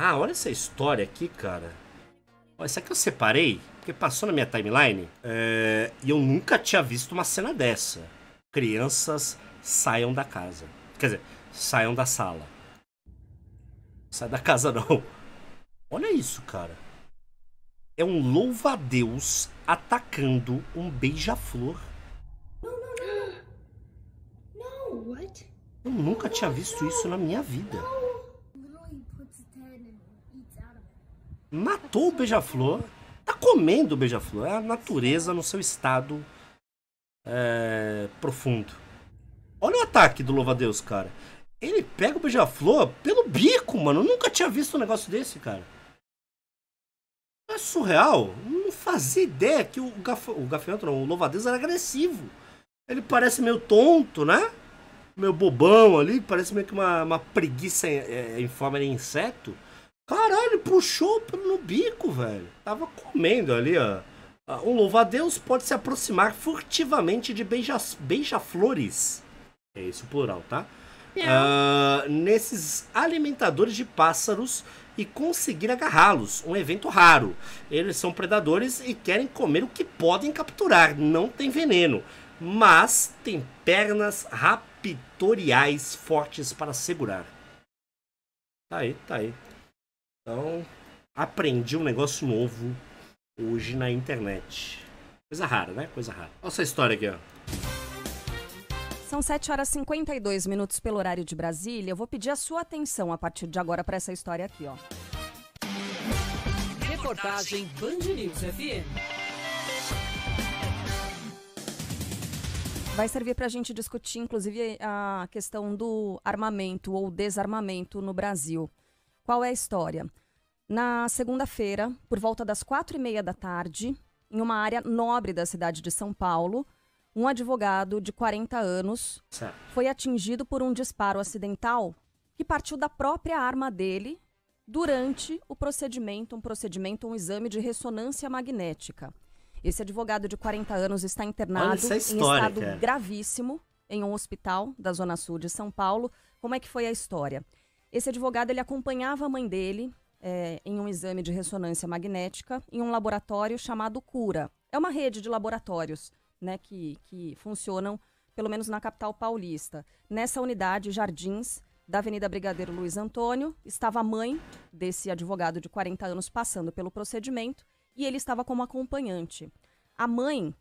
Ah, olha essa história aqui, cara. Olha, essa aqui eu separei, porque passou na minha timeline. É, e eu nunca tinha visto uma cena dessa. Crianças saiam da casa. Quer dizer, saiam da sala. Sai da casa não. Olha isso, cara. É um louva-a-Deus atacando um beija-flor. Eu nunca tinha visto isso na minha vida. Matou o beija-flor. Tá comendo o beija-flor. É a natureza no seu estado é, profundo. Olha o ataque do louva-a-Deus, cara. Ele pega o beija-flor pelo bico, mano. Eu nunca tinha visto um negócio desse, cara. É surreal. Eu Não fazia ideia que o, gaf... o gafanhoto, o louva-a-Deus era agressivo. Ele parece meio tonto, né? Meio bobão ali, parece meio que uma, uma preguiça em, é, em forma de inseto. Caralho, puxou no bico, velho. Tava comendo ali, ó. Ah, Um louva-a-Deus pode se aproximar furtivamente de beija- beija-flores. é esse o plural, tá? Ah, nesses alimentadores de pássaros e conseguir agarrá-los. Um evento raro. Eles são predadores e querem comer o que podem capturar. Não tem veneno, mas tem pernas raptoriais fortes para segurar. Tá aí, tá aí. Então, aprendi um negócio novo hoje na internet. Coisa rara, né? Coisa rara. Olha essa história aqui, ó. São 7 horas e 52 minutos pelo horário de Brasília. Eu vou pedir a sua atenção a partir de agora para essa história aqui, ó. Reportagem Band News FM. Vai servir para a gente discutir, inclusive, a questão do armamento ou desarmamento no Brasil. Qual é a história? Na segunda-feira, por volta das quatro e meia da tarde, em uma área nobre da cidade de São Paulo, um advogado de 40 anos foi atingido por um disparo acidental que partiu da própria arma dele durante o procedimento, um procedimento, um exame de ressonância magnética. Esse advogado de 40 anos está internado essa em estado gravíssimo em um hospital da Zona Sul de São Paulo. Como é que foi a história? Esse advogado ele acompanhava a mãe dele eh, em um exame de ressonância magnética em um laboratório chamado Cura. É uma rede de laboratórios né, que, que funcionam, pelo menos na capital paulista. Nessa unidade, Jardins, da Avenida Brigadeiro Luiz Antônio, estava a mãe desse advogado de 40 anos passando pelo procedimento e ele estava como acompanhante. A mãe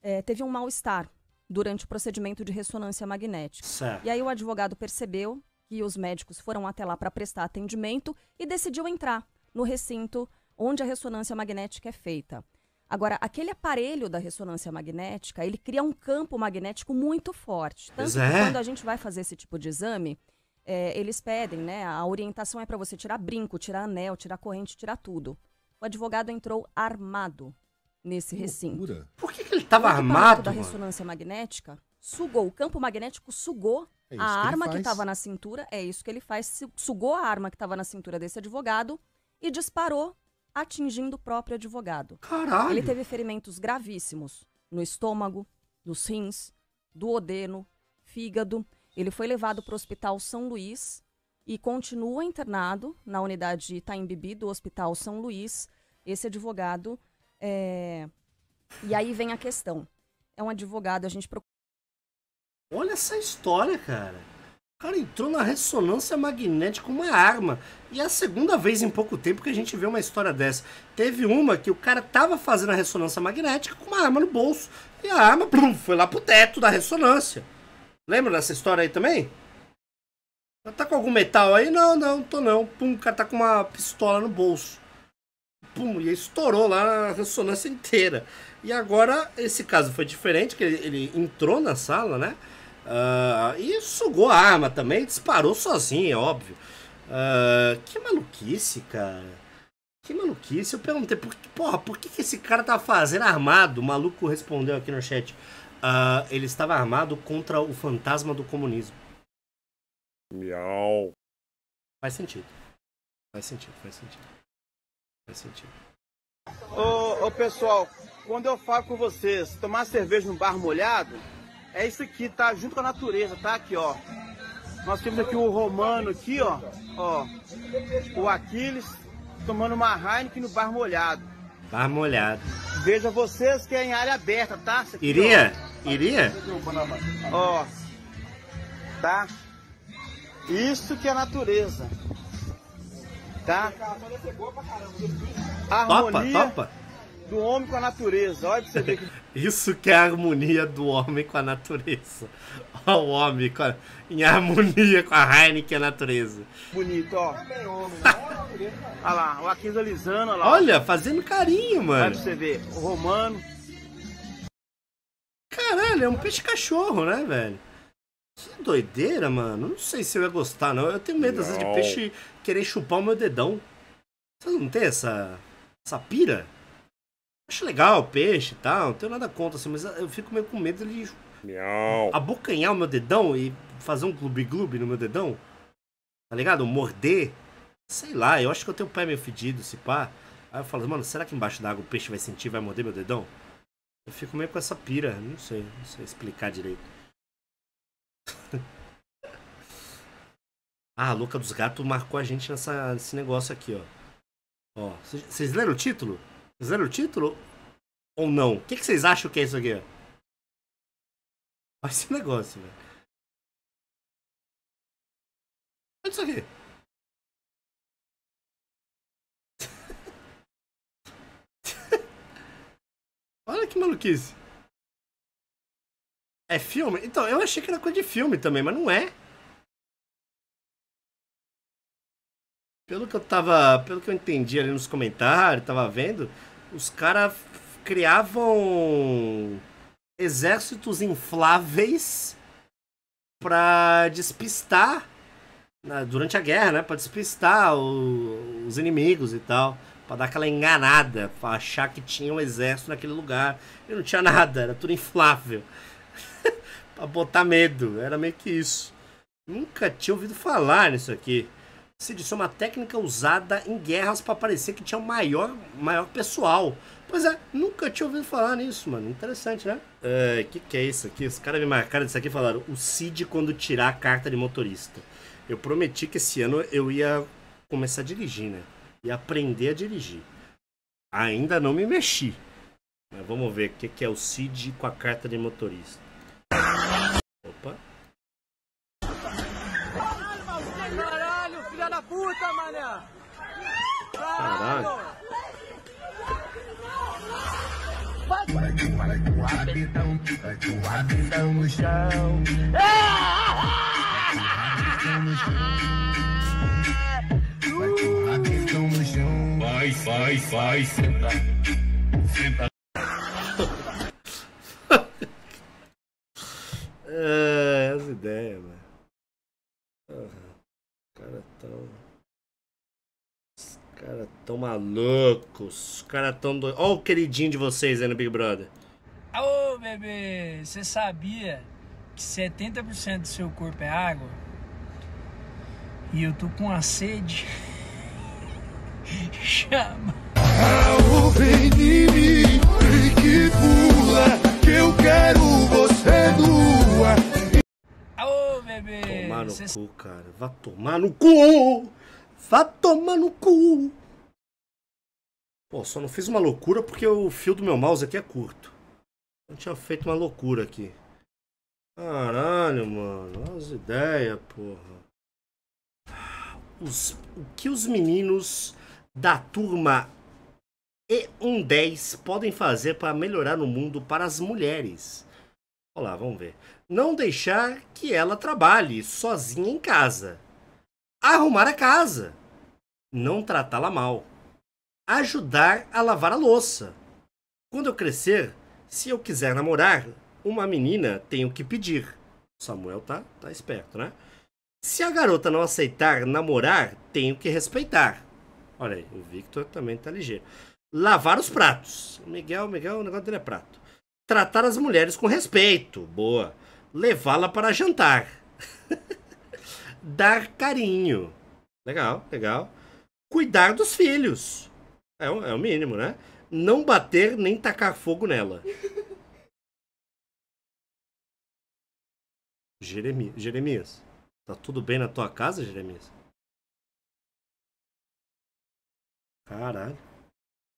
eh, teve um mal-estar durante o procedimento de ressonância magnética. Certo. E aí o advogado percebeu que os médicos foram até lá para prestar atendimento e decidiu entrar no recinto onde a ressonância magnética é feita. Agora, aquele aparelho da ressonância magnética, ele cria um campo magnético muito forte. Tanto Pois que é. quando a gente vai fazer esse tipo de exame, é, eles pedem, né? A orientação é para você tirar brinco, tirar anel, tirar corrente, tirar tudo. O advogado entrou armado nesse recinto. Por que, que ele tava O equipamento armado? da ressonância magnética sugou, o campo magnético sugou É a que arma que estava na cintura, é isso que ele faz, su- sugou a arma que estava na cintura desse advogado e disparou, atingindo o próprio advogado. Caralho. Ele teve ferimentos gravíssimos no estômago, nos rins, do odeno, fígado. Ele foi levado para o Hospital São Luís e continua internado na unidade Itaim Bibi do Hospital São Luís. Esse advogado. é, E aí vem a questão. É um advogado, a gente procura. Olha essa história, cara. O cara entrou na ressonância magnética com uma arma. E é a segunda vez em pouco tempo que a gente vê uma história dessa. Teve uma que o cara tava fazendo a ressonância magnética com uma arma no bolso. E a arma, plum, foi lá pro teto da ressonância. Lembra dessa história aí também? Tá com algum metal aí? Não, não, tô não. Pum, o cara tá com uma pistola no bolso. Pum, e estourou lá a ressonância inteira. E agora, esse caso foi diferente, que ele, ele entrou na sala, né? Ah, e sugou a arma também, disparou sozinho, é óbvio. Ah, que maluquice, cara. Que maluquice. Eu perguntei, por, que- porra, por que, que esse cara tá fazendo armado? O maluco respondeu aqui no chat. Ah, ele estava armado contra o fantasma do comunismo. Miau. Faz sentido. Faz sentido, faz sentido. Faz sentido. Ô, ô pessoal, quando eu falo com vocês tomar cerveja num bar molhado, é isso aqui, tá? Junto com a natureza, tá? Aqui, ó. Nós temos aqui o Romano aqui, ó. Ó. O Aquiles tomando uma Heineken no bar molhado. Bar molhado. Veja vocês que é em área aberta, tá? Aqui, Iria? Iria? Ó. Ó. Tá? Isso que é natureza. Tá? A Topa, harmonia topa. Do homem com a natureza. Olha pra você ver que Isso que é a harmonia do homem com a natureza. Ó, o homem com a- em harmonia com a Heineken e a natureza. bonito, ó. Olha lá, o Aquiles alisando, olha lá. Olha, fazendo carinho, Olha mano. pra você ver. O Romano. Caralho, é um peixe-cachorro, né, velho? Que doideira, mano. Não sei se eu ia gostar, não. Eu tenho medo, às vezes, de peixe querer chupar o meu dedão. Vocês não tem essa, essa pira? Acho legal o peixe e tal, não tenho nada contra, assim, mas eu fico meio com medo de abocanhar o meu dedão e fazer um gloob-gloob no meu dedão. Tá ligado? Morder. Sei lá, eu acho que eu tenho o pé meio fedido, se pá. Aí eu falo, mano, será que embaixo da água o peixe vai sentir, vai morder meu dedão? Eu fico meio com essa pira, não sei, não sei explicar direito. ah, a Louca dos Gatos marcou a gente nessa, nesse negócio aqui, ó. Ó, vocês leram o título? Vocês leram o título? Ou não? O que, que vocês acham que é isso aqui? Olha esse negócio, velho. Olha isso aqui. Olha que maluquice. É filme? Então, eu achei que era coisa de filme também, mas não é. Pelo que eu tava. Pelo que eu entendi ali nos comentários, tava vendo, os caras criavam exércitos infláveis pra despistar na- durante a guerra, né? Pra despistar o- os inimigos e tal. Pra dar aquela enganada, pra achar que tinha um exército naquele lugar. E não tinha nada, era tudo inflável. pra botar medo, era meio que isso. Nunca tinha ouvido falar nisso aqui. Se disse uma técnica usada em guerras pra parecer que tinha um maior, maior pessoal. Pois é, nunca tinha ouvido falar nisso, mano. Interessante, né? O que, que é isso aqui? Os caras me marcaram disso aqui e falaram: o Cid quando tirar a carta de motorista. Eu prometi que esse ano eu ia começar a dirigir, né? Ia aprender a dirigir. Ainda não me mexi. Mas vamos ver o que, que é o Cid com a carta de motorista. Opa. Caralho, filha da puta, mané! Caralho. Vai, vai, vai, senta. Senta. É, as ideias, velho. Porra, Os caras tão. Os caras tão malucos. Os caras tão doidos. Olha o queridinho de vocês aí no Big Brother. Ô bebê, você sabia que 70% do seu corpo é água? E eu tô com uma sede. Chama. O menino que pula, que eu quero você nua. Ô bebê, Tomar no você cu, cara. Vá tomar no cu! Vá tomar no cu! Pô, só não fiz uma loucura porque o fio do meu mouse aqui é curto. Eu tinha feito uma loucura aqui. Caralho, mano. Olha as ideias, porra. Os, o que os meninos da turma E110 podem fazer para melhorar o mundo para as mulheres? Olá, vamos ver. Não deixar que ela trabalhe sozinha em casa. Arrumar a casa. Não tratá-la mal. Ajudar a lavar a louça. Quando eu crescer, se eu quiser namorar, uma menina tenho que pedir. Samuel tá, tá esperto, né? Se a garota não aceitar namorar, tenho que respeitar. Olha aí, o Victor também tá ligeiro. Lavar os pratos. Miguel, Miguel, o negócio dele é prato. Tratar as mulheres com respeito. Boa. Levá-la para jantar. Dar carinho. Legal, legal. Cuidar dos filhos. É o, é o mínimo, né? Não bater nem tacar fogo nela. Jeremi- Jeremias. Tá tudo bem na tua casa, Jeremias? Caralho.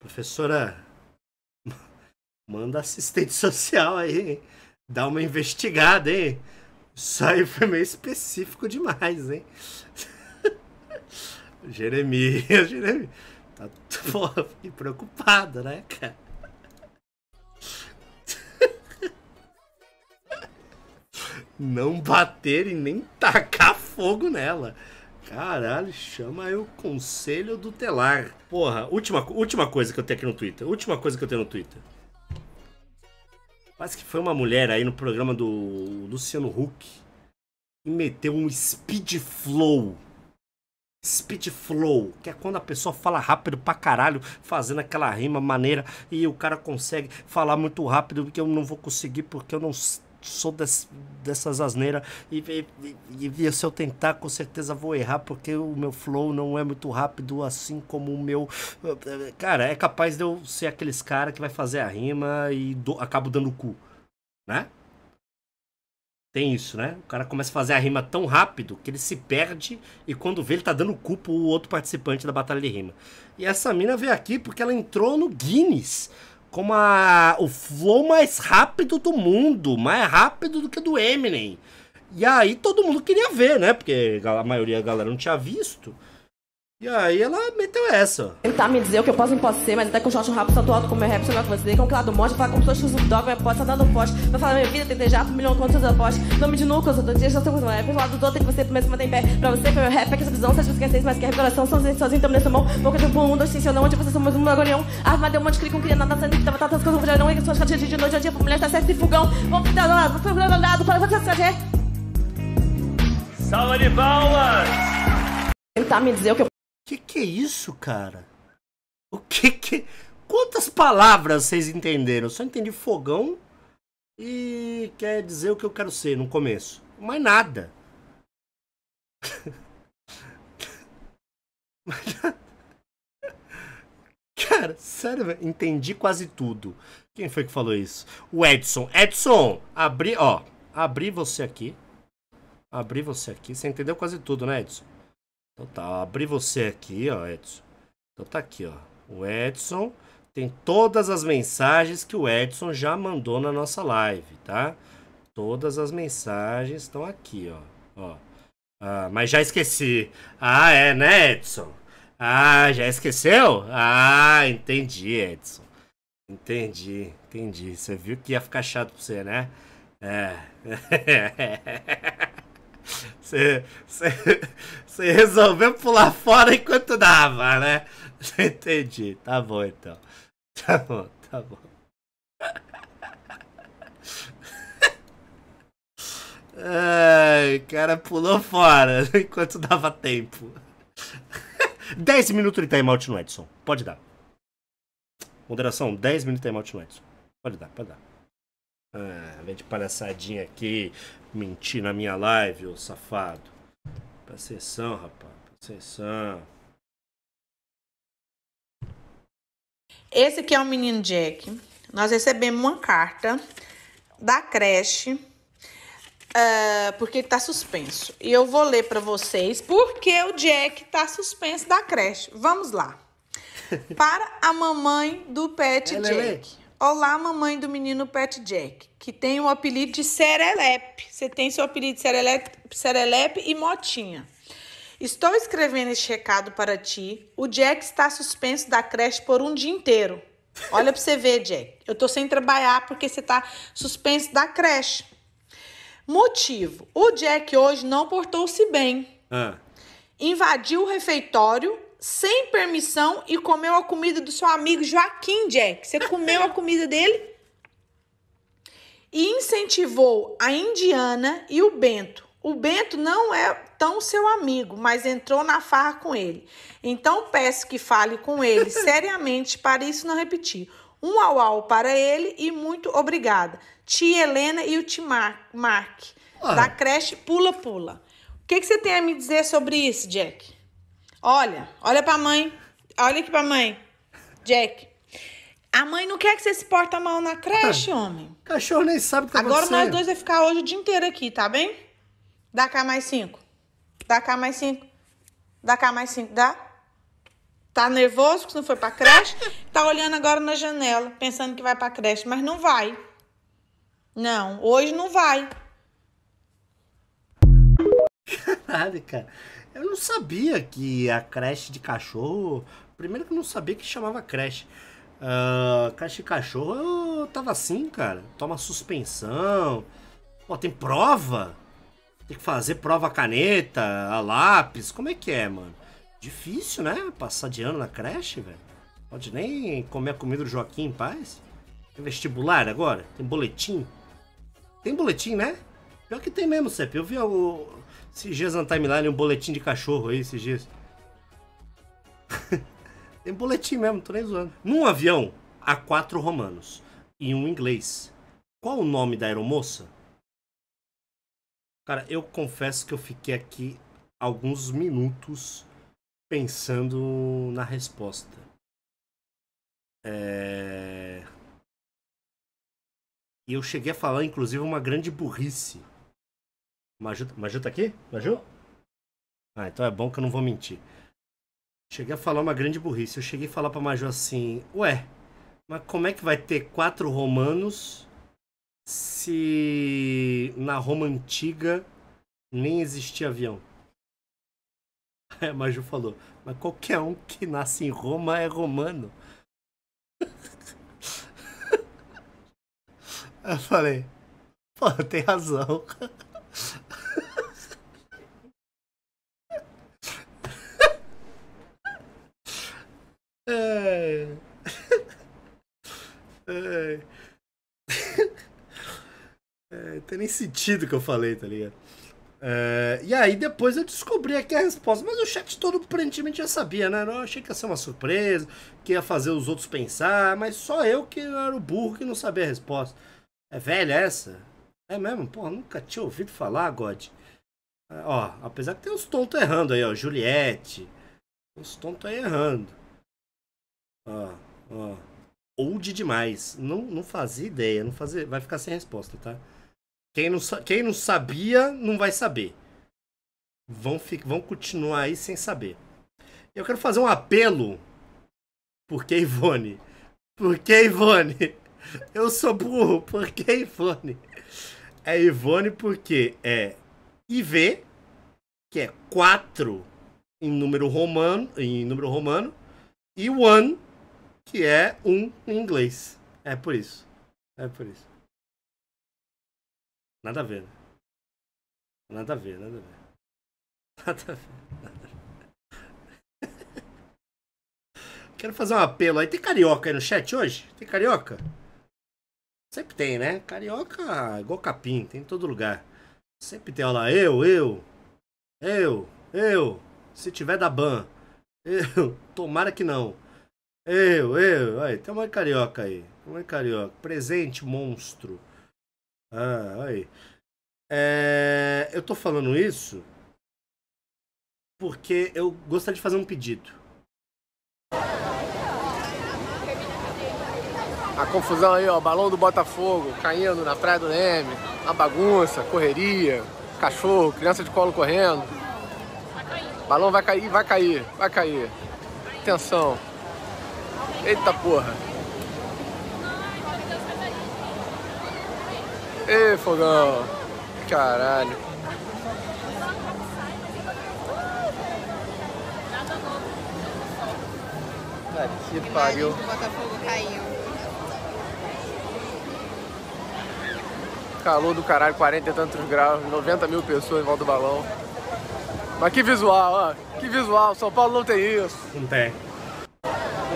Professora, manda assistente social aí, hein? Dá uma investigada, hein? Isso aí foi meio específico demais, hein? Jeremias, Jeremias. Tá, porra, fiquei preocupado, né, cara? Não bater e nem tacar fogo nela. Caralho, chama aí o conselho do telar. Porra, última, última coisa que eu tenho aqui no Twitter. Última coisa que eu tenho no Twitter. Parece que foi uma mulher aí no programa do Luciano Huck e meteu um speed flow. Speed flow, que é quando a pessoa fala rápido pra caralho, fazendo aquela rima maneira e o cara consegue falar muito rápido porque eu não vou conseguir porque eu não sou des- dessas asneiras e, e, e- e se eu tentar com certeza vou errar porque o meu flow não é muito rápido assim como o meu cara é capaz de eu ser aqueles cara que vai fazer a rima e do, acabo dando o cu né tem isso, né? O cara começa a fazer a rima tão rápido que ele se perde e quando vê ele tá dando cu pro outro participante da batalha de rima. E essa mina veio aqui porque ela entrou no Guinness como a, o flow mais rápido do mundo, mais rápido do que o do Eminem. E aí todo mundo queria ver, né? Porque a maioria da galera não tinha visto. E aí ela meteu essa. Tentar me dizer o que eu posso e não posso ser, mas até com short rap, tanto alto como meu rap, sonhar com você, com o claro do monte, falar como sou Snoop Dogg, minha pode tá dando poste, vai falar minha vida, tentei já, um milhão contra seus apostas, nome de nuca, eu sou do dia, já tô com rap, pro lado do outro, tem que você primeiro se manter em pé, pra você, que meu rap, é que essa visão, seja você quer ser, mas quer revelação, são gente sozinho, tamo nessa mão, boca de um, dois, cinco, não, onde você somos um agonião, arma deu um monte de clique, não queria nada, sendo que tava tantas coisas, um não, e que sou de dia de noite, dia, pra mulher, tá certo e fogão, vamos ficar lá, vamos ficar lá, lado, para você, trazer. Salva de palmas! Tentar me dizer o que eu Que que é isso, cara? O que que. Quantas palavras vocês entenderam? Eu só entendi fogão e quer dizer o que eu quero ser no começo. Mais nada. Cara, sério, entendi quase tudo. Quem foi que falou isso? O Edson. Edson, abri, ó, abri você aqui. Abri você aqui. Você entendeu quase tudo, né, Edson? Então tá, abri você aqui, ó, Edson. Então tá aqui, ó. O Edson tem todas as mensagens que o Edson já mandou na nossa live, tá? Todas as mensagens estão aqui, ó. ó. Ah, mas já esqueci. Ah, é, né, Edson? Ah, já esqueceu? Ah, entendi, Edson. Entendi, entendi. Você viu que ia ficar chato pra você, né? É. Você, você, você resolveu pular fora enquanto dava, né? Entendi. Tá bom então. Tá bom, tá bom. Ai, o cara pulou fora enquanto dava tempo. 10 minutos de timeout no Edson. Pode dar. Moderação, 10 minutos de timeout no Edson. Pode dar, pode dar. Ah, vem de palhaçadinha aqui, mentir na minha live, ô safado. Presta atenção, rapaz. Presta atenção. Esse aqui é o menino Jack. Nós recebemos uma carta da creche ah, porque ele tá suspenso. E eu vou ler para vocês porque o Jack tá suspenso da creche. Vamos lá. Para a mamãe do Pet É, Lelê. Olá, mamãe do menino Pet Jack, que tem o apelido de Serelepe. Você tem seu apelido de Serelepe, Serelepe e Motinha. Estou escrevendo este recado para ti. O Jack está suspenso da creche por um dia inteiro. Olha pra você ver, Jack. Eu tô sem trabalhar porque você tá suspenso da creche. Motivo: o Jack hoje não portou-se bem. Ah, Invadiu o refeitório sem permissão e comeu a comida do seu amigo Joaquim, Jack. Você comeu a comida dele? E incentivou a Indiana e o Bento. O Bento não é tão seu amigo, mas entrou na farra com ele. Então peço que fale com ele seriamente para isso não repetir. Um au au para ele e muito obrigada. Tia Helena e o tio Mar Mark, da creche Pula Pula. O que, que você tem a me dizer sobre isso, Jack? Olha, olha pra mãe. Olha aqui pra mãe. Jack. A mãe não quer que você se porta mal na creche, homem. cachorro nem sabe o que tá Agora nós dois vai ficar hoje o dia inteiro aqui, tá bem? Dá cá mais cinco. Dá cá mais cinco. Dá cá mais cinco, dá? Tá nervoso porque você não foi pra creche? Tá olhando agora na janela, pensando que vai pra creche, mas não vai. Não, hoje não vai. Caralho, cara. Eu não sabia que a creche de cachorro. Primeiro que eu não sabia que chamava creche. Ah, creche de cachorro eu tava assim, cara. Toma suspensão. Pô, tem prova? Tem que fazer prova a caneta, a lápis. Como é que é, mano? Difícil, né? Passar de ano na creche, velho. Pode nem comer a comida do Joaquim em paz. Tem vestibular agora? Tem boletim? Tem boletim, né? Pior que tem mesmo, Cep. Eu vi o, esses dias na timeline um boletim de cachorro aí, esses dias. tem boletim mesmo, tô nem zoando. Num avião, há quatro romanos e um inglês. Qual o nome da aeromoça? Cara, eu confesso que eu fiquei aqui alguns minutos pensando na resposta. É... E eu cheguei a falar, inclusive, uma grande burrice. Maju, Maju tá aqui? Maju? Ah, então é bom que eu não vou mentir. Cheguei a falar uma grande burrice. Eu cheguei a falar pra Maju assim: Ué, mas como é que vai ter quatro romanos se na Roma antiga nem existia avião? Aí a Maju falou: Mas qualquer um que nasce em Roma é romano. Eu falei: Pô, tem razão. É. É. É, tem nem sentido que eu falei, tá ligado? É, e aí depois eu descobri aqui a resposta. Mas o chat todo aparentemente já sabia, né? Eu achei que ia ser uma surpresa, que ia fazer os outros pensar, mas só eu que era o burro que não sabia a resposta. É velha essa? É mesmo? Pô, nunca tinha ouvido falar, God. É, ó, apesar que tem uns tontos errando aí, ó. Juliette. Os tontos aí errando. Ó, ó. Old demais. Não, não fazia ideia. Não fazia, vai ficar sem resposta, tá? Quem não, quem não sabia, não vai saber. Vão, fi- vão continuar aí sem saber. Eu quero fazer um apelo. Por que Ivone? Por que Ivone? Eu sou burro. Por que Ivone? É Ivone porque é IV, que é 4 em número romano, em número romano, e one, que é um em inglês. É por isso. É por isso. Nada a ver. né? Nada a ver, nada a ver. Nada a ver. Nada a ver. Quero fazer um apelo aí. Tem carioca aí no chat hoje? Tem carioca? Sempre tem, né? Carioca igual capim, tem em todo lugar. Sempre tem, olha lá, eu, eu, eu, eu, se tiver da ban, eu, tomara que não. Eu, eu, aí, tem uma carioca aí, uma carioca, presente monstro. Ah, aí. É, eu tô falando isso porque eu gostaria de fazer um pedido. A confusão aí, ó, balão do Botafogo caindo na Praia do Leme, a bagunça, correria, cachorro, criança de colo correndo. Balão vai cair, vai cair, vai cair. Atenção. Eita porra. Ê, fogão. Caralho. Cara, que pariu. O Botafogo caiu. Calor do caralho, 40 e tantos graus, 90 mil pessoas em volta do balão. Mas que visual, ó. Que visual. São Paulo não tem isso. Não tem.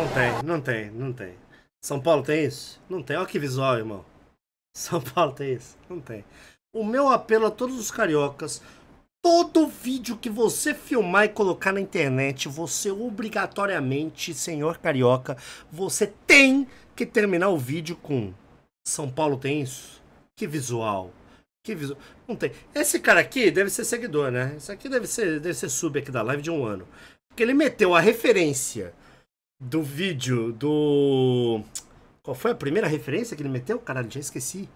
Não tem, não tem, não tem. São Paulo tem isso? Não tem. Olha que visual, irmão. São Paulo tem isso? Não tem. O meu apelo a todos os cariocas: todo vídeo que você filmar e colocar na internet, você obrigatoriamente, senhor carioca, você tem que terminar o vídeo com São Paulo tem isso? Que visual. Que visual. Não tem. Esse cara aqui deve ser seguidor, né? Esse aqui deve ser, deve ser sub aqui da live de um ano. Porque ele meteu a referência do vídeo do. Qual foi a primeira referência que ele meteu? Caralho, já esqueci.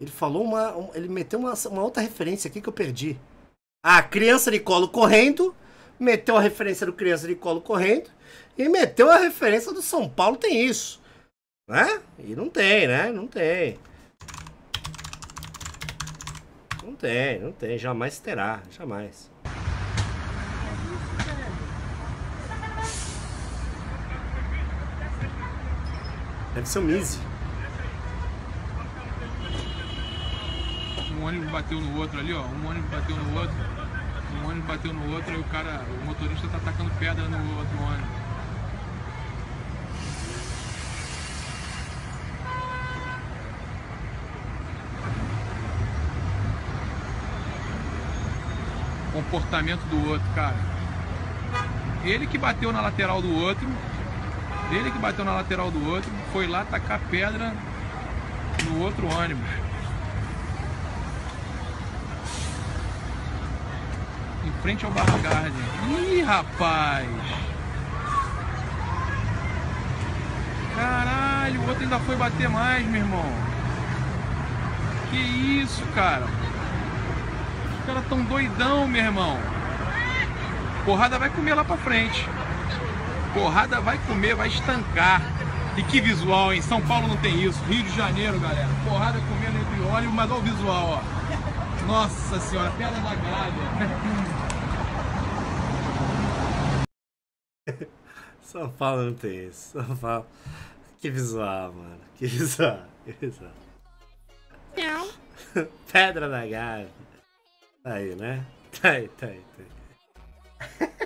Ele falou uma. um- Ele meteu uma, uma outra referência aqui que eu perdi. a criança de colo correndo, meteu a referência do criança de colo correndo e meteu a referência do São Paulo tem isso. Né? E não tem, né? Não tem. Não tem, não tem, jamais terá, jamais. Deve ser o Mizzy. Um ônibus bateu no outro ali, ó. Um ônibus bateu no outro. Um ônibus bateu no outro e o cara, o motorista tá tacando pedra no outro ônibus. Comportamento do outro, cara. Ele que bateu na lateral do outro. Ele que bateu na lateral do outro. Foi lá tacar pedra no outro ônibus. Em frente ao Garden. Ih, rapaz! Caralho, o outro ainda foi bater mais, meu irmão. Que isso, cara? Os caras tão doidão, meu irmão. Porrada vai comer lá pra frente. Porrada vai comer, vai estancar. E que visual, hein? São Paulo não tem isso. Rio de Janeiro, galera. Porrada comendo entre óleo, mas olha o visual, ó. Nossa senhora, pedra da Gávea. São Paulo não tem isso. São Paulo. Que visual, mano. Que visual. Que visual. Pedra da Gávea. Tá aí, né? Tá aí, tá aí, tá aí.